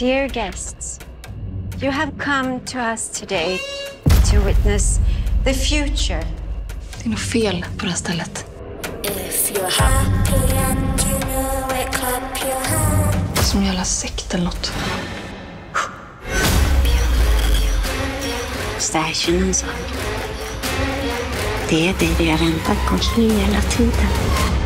Dear guests, you have come to us today to witness the future. Det är något fel på det här stället. If you're happy and you know it, clap your hands. Som en jävla sekt eller något. Stashen och sa. Det är det vi har väntat på hela tiden.